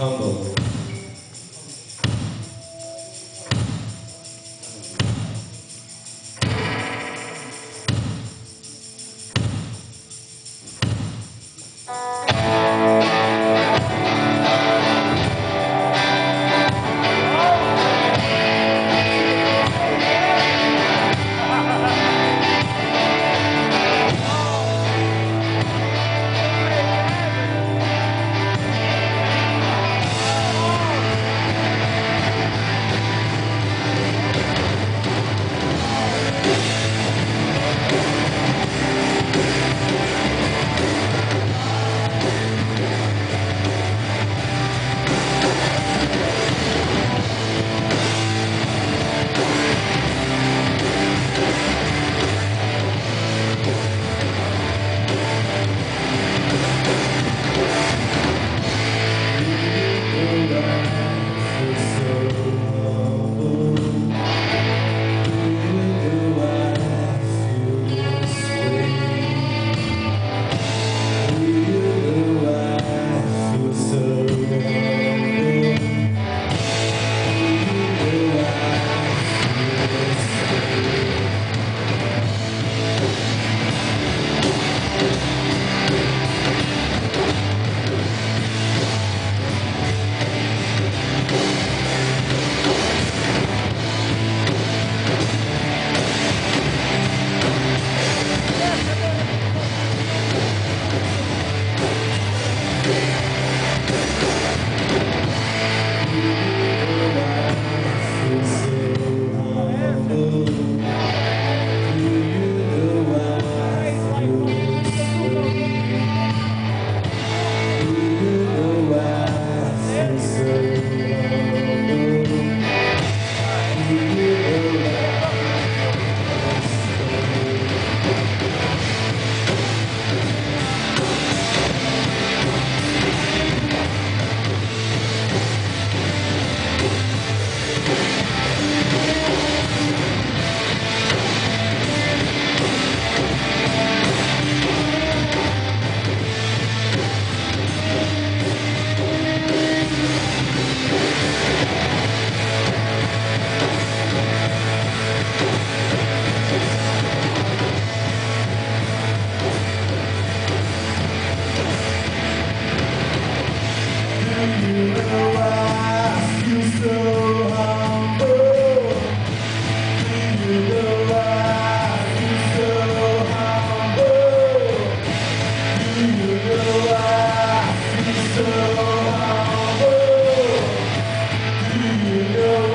humble. go.